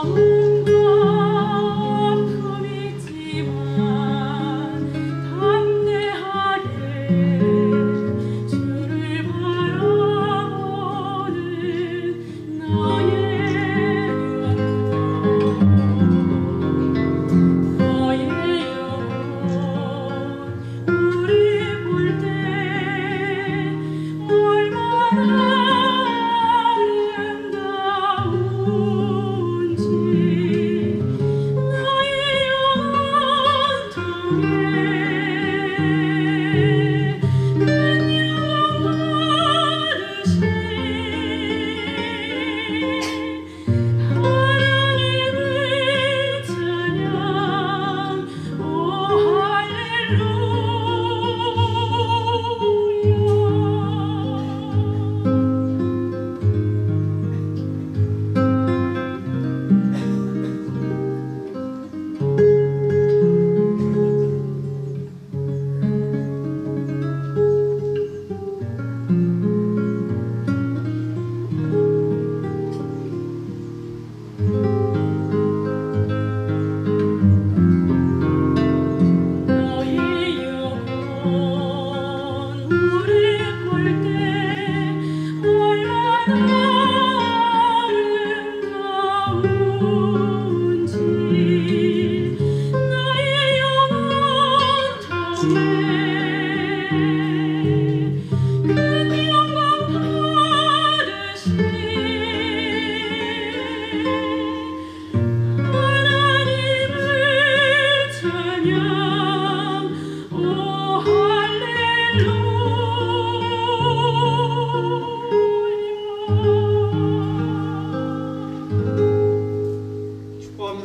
Oh, 月 주님.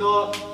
你说。